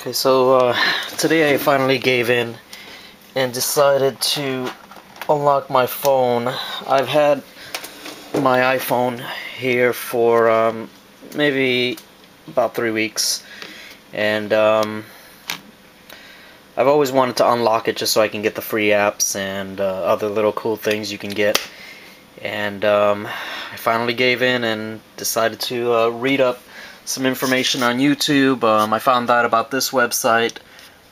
Okay, so uh, today I finally gave in and decided to unlock my phone. I've had my iPhone here for um, maybe about three weeks, and um, I've always wanted to unlock it just so I can get the free apps and uh, other little cool things you can get. And um, I finally gave in and decided to uh, read up some information on YouTube. Um, I found out about this website,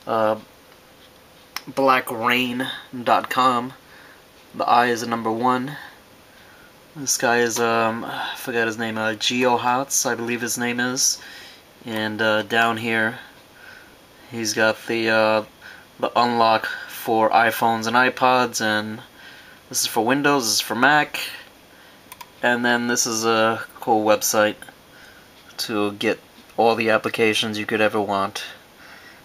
uh, blackra1n.com. The I is a number one. This guy is, um, I forgot his name, uh, GeoHots, I believe his name is. And uh, down here, he's got the, uh, the unlock for iPhones and iPods, and this is for Windows, this is for Mac, and then this is a cool website to get all the applications you could ever want.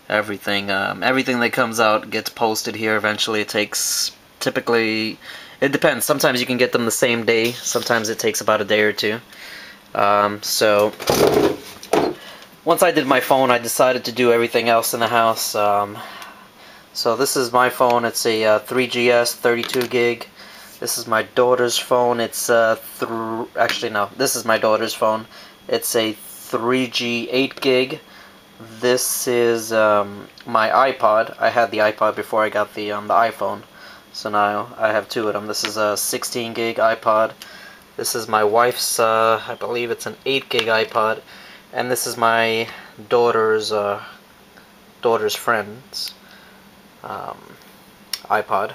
Everything, um, everything that comes out gets posted here. Eventually, it takes typically, it depends. Sometimes you can get them the same day. Sometimes it takes about a day or two. Um, so once I did my phone, I decided to do everything else in the house. Um, so this is my phone. It's a uh, 3GS 32 gig. This is my daughter's phone. It's uh, actually no. This is my daughter's phone. It's a 3G 8 gig. This is um, my iPod. I had the iPod before I got the um, the iPhone, so now I have two of them. This is a 16 gig iPod. This is my wife's. Uh, I believe it's an 8 gig iPod, and this is my daughter's uh, daughter's friend's um, iPod,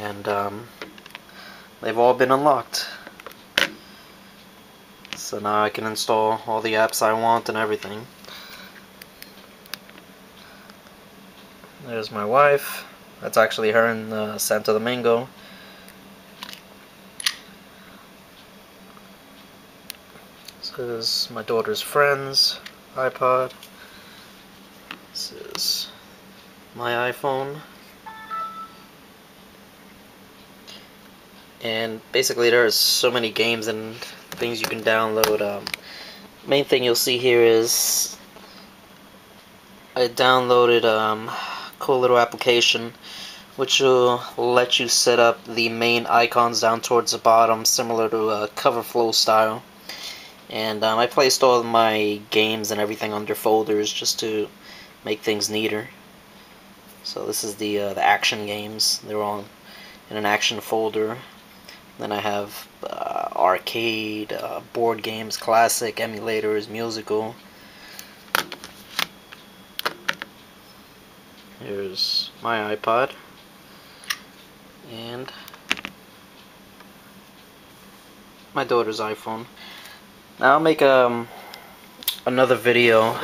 and um, they've all been unlocked. So now I can install all the apps I want and everything. There's my wife. That's actually her in uh, Santo Domingo. This is my daughter's friends iPod. This is my iPhone. And basically there's so many games and things you can download. Um, main thing you'll see here is I downloaded um, a cool little application which will let you set up the main icons down towards the bottom similar to a CoverFlow style. And um, I placed all my games and everything under folders just to make things neater. So this is the uh, the action games. They're all in an action folder. Then I have uh, arcade, uh, board games, classic, emulators, musical. Here's my iPod. And my daughter's iPhone. Now I'll make um, another video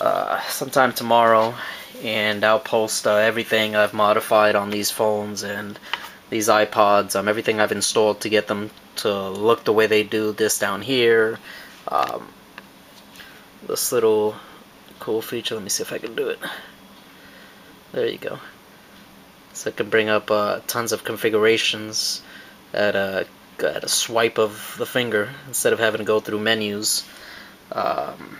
uh, sometime tomorrow and I'll post uh, everything I've modified on these phones and these iPods, um, everything I've installed to get them to look the way they do. This down here, um, this little cool feature. Let me see if I can do it. There you go. So I can bring up uh, tons of configurations at a at a swipe of the finger instead of having to go through menus. Um,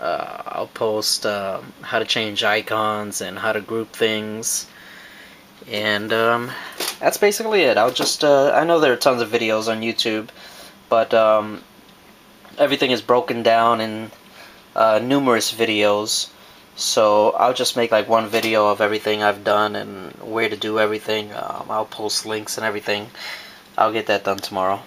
uh, I'll post uh, how to change icons and how to group things. And um, that's basically it. I'll just, uh, I know there are tons of videos on YouTube, but um, everything is broken down in uh, numerous videos. So I'll just make like one video of everything I've done and where to do everything. Um, I'll post links and everything. I'll get that done tomorrow.